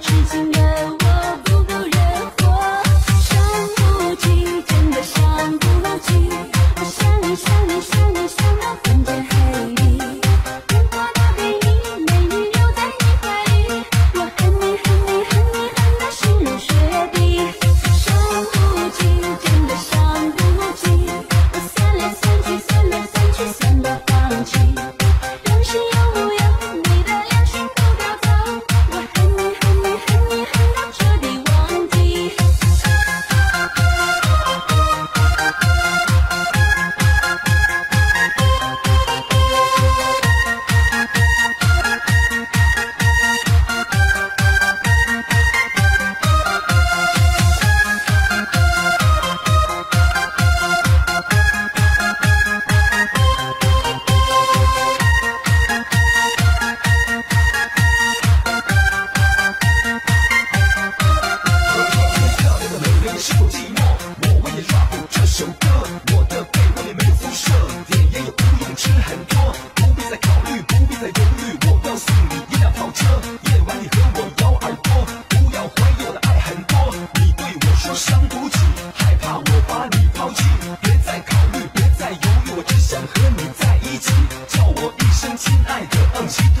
痴情的别再考虑，别再犹豫，我只想和你在一起，叫我一声亲爱的，嗯，心。